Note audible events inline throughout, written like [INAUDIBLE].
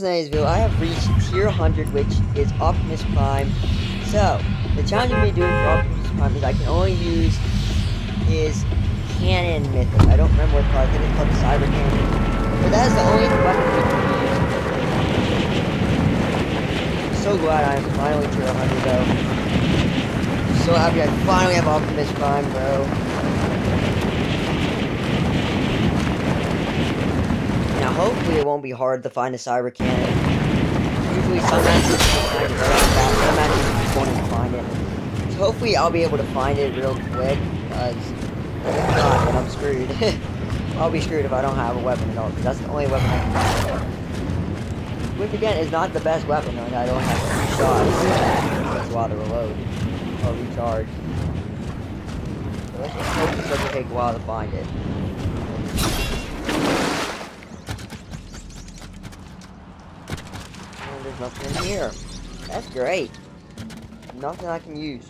video, I have reached tier 100, which is Optimus Prime. So, the challenge I'm going to doing for Optimus Prime is I can only use his cannon method. I don't remember what called. I think it's called Cyber Cannon. But that is the only weapon we can use. I'm so glad I'm finally tier 100, though. so happy I finally have Optimus Prime, bro. Now, hopefully it won't be hard to find a cyber cannon. Usually some matches kind of fast, some matches you just won't even find it. So hopefully I'll be able to find it real quick, because if not, then I'm screwed. [LAUGHS] I'll be screwed if I don't have a weapon at all, because that's the only weapon I can use. Which again is not the best weapon, though, I don't have three shots. That's a while to reload, or recharge. So let's just hope it doesn't take a while to find it. Oh, there's nothing in here. That's great. Nothing I can use.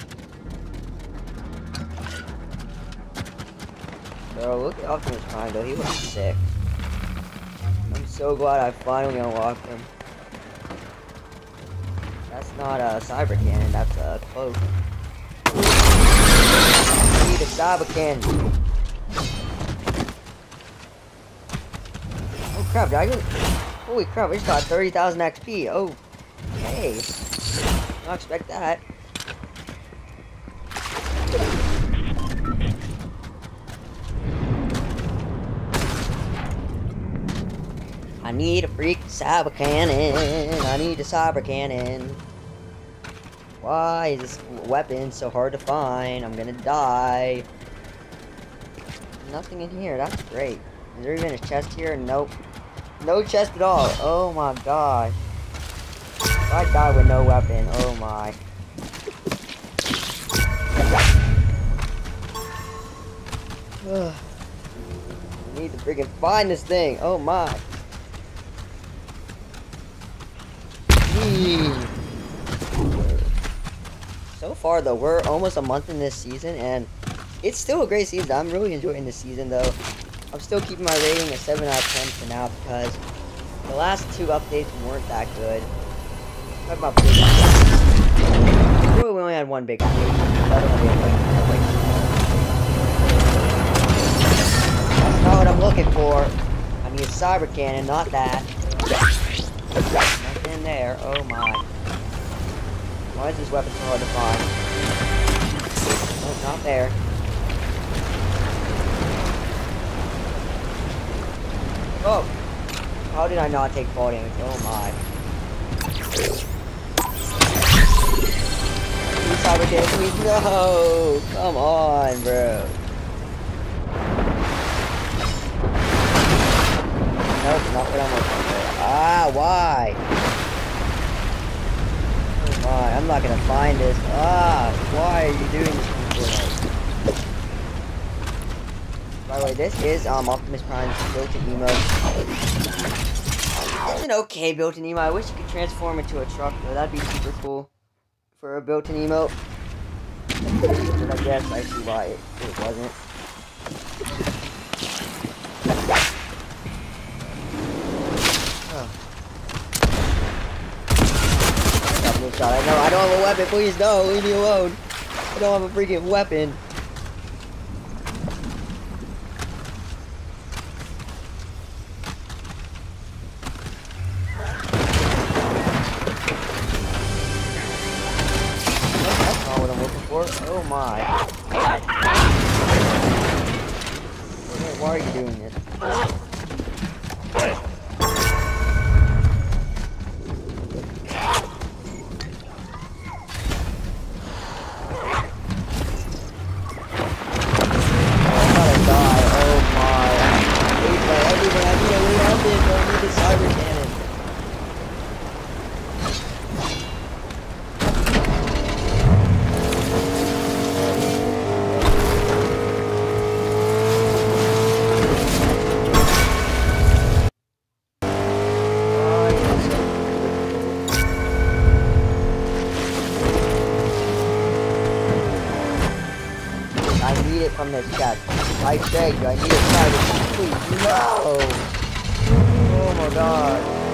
Bro, look at Optimus Prime though. He looks sick. I'm so glad I finally unlocked him. That's not a cyber cannon, that's a cloak. I need a cyber cannon. Oh crap, did I? Holy crap, we just got 30,000 XP. Oh, hey. Not expect that. I need a freak cyber cannon. I need a cyber cannon. Why is this weapon so hard to find? I'm gonna die. Nothing in here. That's great. Is there even a chest here? Nope. No chest at all. Oh my god. I die with no weapon. Oh my. I [SIGHS] need to freaking find this thing. Oh my. So far though, we're almost a month in this season and it's still a great season. I'm really enjoying this season though. I'm still keeping my rating at 7 out of 10 for now because the last two updates weren't that good. Talk about big updates. We only had one big update. That's not what I'm looking for. I need a cyber cannon, not that. Nothing there. Oh my. Why is this weapon so hard to find? Oh, not there. Oh! How did I not take fall damage? Oh my. Cannon, please. No! Come on, bro. Nope, not what I'm looking for. Ah, why? Oh my, I'm not gonna find this. Ah, why are you doing this to me? By the way, this is um Optimus Prime's built-in emote. It's an okay built-in emote. I wish you could transform into a truck though. That'd be super cool for a built-in emote. But I guess I see why it, it wasn't. Oh. I know I don't have a weapon. Please no, leave me alone. I don't have a freaking weapon. My. Why are you doing this? From this. I beg you, I need a cannon. Please, no! Oh my god.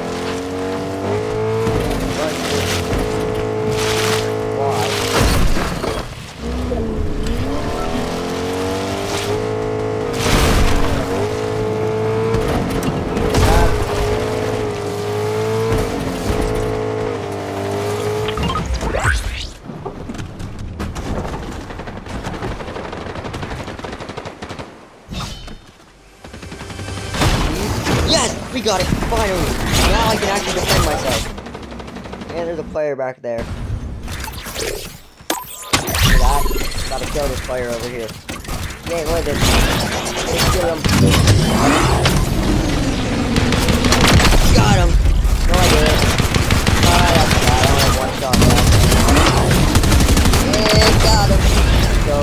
Got it, finally! Now I can actually defend myself. And there's a player back there. That. Gotta kill this player over here. Yeah, look at this. Let's kill him. Got him! No, I didn't. Ah, that's bad. I only have one shot left. Yeah, got him. Go.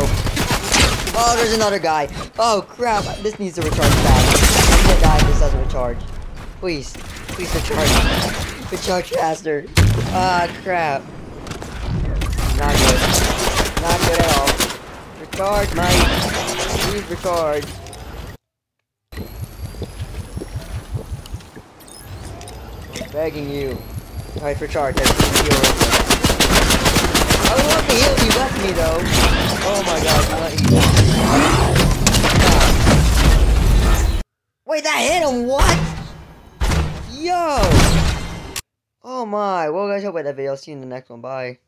Oh, there's another guy. Oh, crap. This needs to recharge fast. I'm gonna doesn't recharge. Please. Please recharge. Recharge faster. Ah, crap. Not good. Not good at all. Recharge, Mike. Please recharge. Begging you. Alright, recharge. There's a heal right there. I would to heal you left me, though. Oh my god, me Ah. Wait, that hit him? What? My. Well, guys, hope you liked that video. See you in the next one. Bye.